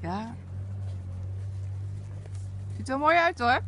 Ja. Ziet er mooi uit hoor.